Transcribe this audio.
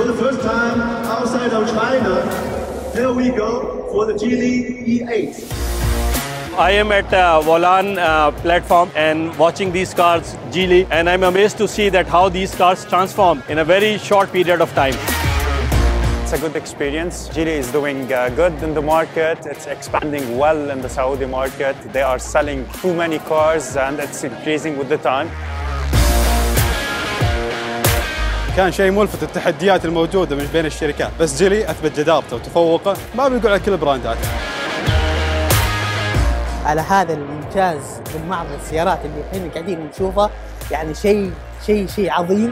for the first time outside of China. Here we go for the Geely E8. I am at uh, Volan uh, platform and watching these cars, Geely, and I'm amazed to see that how these cars transform in a very short period of time. It's a good experience. Geely is doing uh, good in the market. It's expanding well in the Saudi market. They are selling too many cars and it's increasing with the time. كان شيء ملفت التحديات الموجودة من بين الشركات. بس جيلي أثبت جدارته وتفوقه ما بيقول على كل البراندات على هذا الانجاز من معرض السيارات اللي الحين قاعدين نشوفه يعني شيء شيء شيء عظيم.